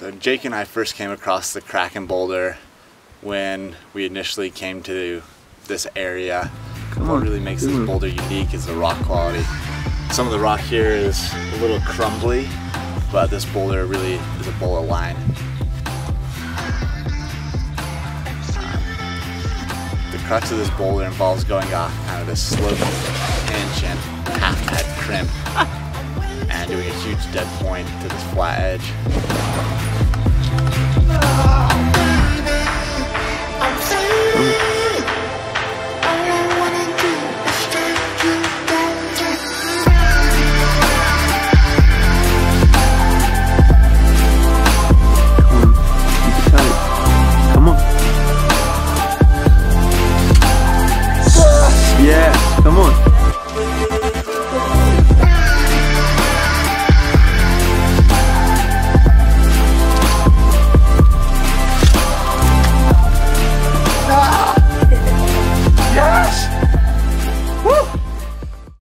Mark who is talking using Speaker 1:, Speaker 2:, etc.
Speaker 1: So Jake and I first came across the Kraken boulder when we initially came to this area.
Speaker 2: Come
Speaker 1: what
Speaker 2: on,
Speaker 1: really makes this
Speaker 2: mm.
Speaker 1: boulder unique is the rock quality. Some of the rock here is a little crumbly, but this boulder really is a bowl of line. The crux of this boulder involves going off kind of this sloping hinge and half head crimp and doing a huge dead point to this flat edge. Come on.